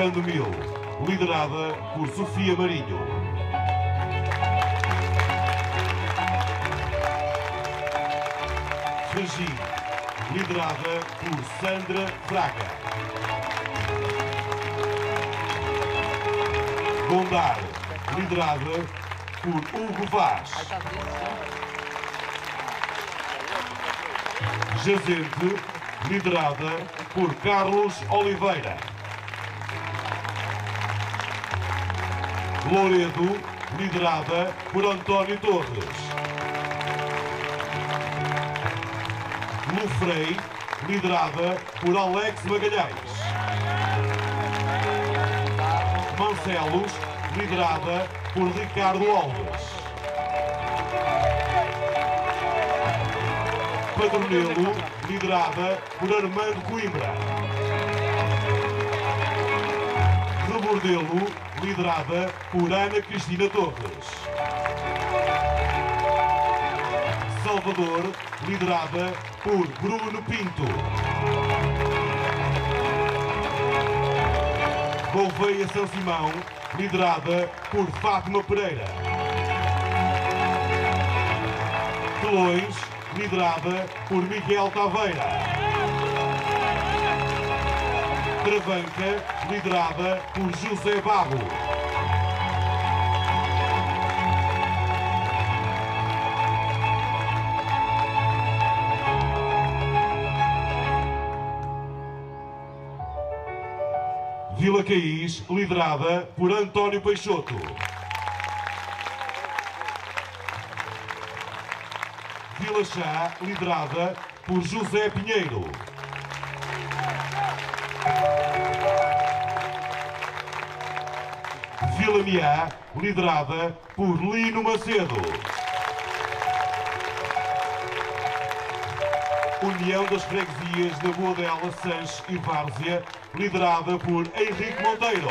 Fernando Mil, liderada por Sofia Marinho. Regine, liderada por Sandra Fraga. Gondar, liderada por Hugo Vaz. Jazente, liderada por Carlos Oliveira. Loredo, liderada por António Torres. Lufrei, liderada por Alex Magalhães. Mancelos, liderada por Ricardo Alves. Padronelo, liderada por Armando Coimbra. Rebordelo, liderada por Ana Cristina Torres. Salvador, liderada por Bruno Pinto. Gouveia São Simão, liderada por Fátima Pereira. Quelões, liderada por Miguel Taveira. Travanca, liderada por José Barro. Vila Caís, liderada por António Peixoto. Vila Chá, liderada por José Pinheiro. Miá, liderada por Lino Macedo. União das Freguesias da Boadela, Sanches e Várzea, liderada por Henrique Monteiro.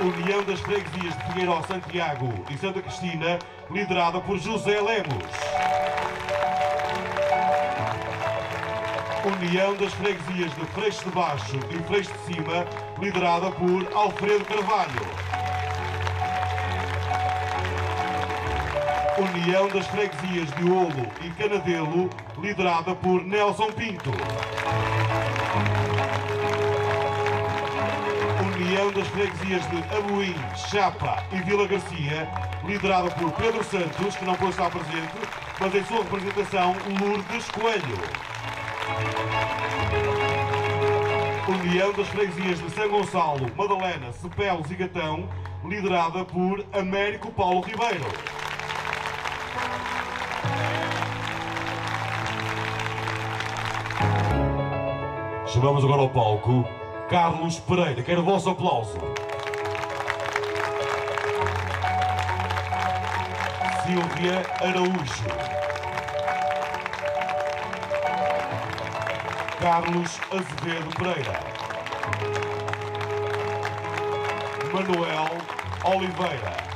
União das Freguesias de Figueiró, Santiago e Santa Cristina, liderada por José Lemos. União das Freguesias de Freixo de Baixo e Freixo de Cima, liderada por Alfredo Carvalho. União das Freguesias de Olo e Canadelo, liderada por Nelson Pinto. União das Freguesias de Amoim, Chapa e Vila Garcia, liderada por Pedro Santos, que não pôde estar presente, mas em sua representação, Lourdes Coelho. União das Freguesias de São Gonçalo, Madalena, Cepelos e Gatão, liderada por Américo Paulo Ribeiro. Chamamos agora ao palco Carlos Pereira. Quero o vosso aplauso. Silvia Araújo. Carlos Azevedo Pereira. Manuel Oliveira.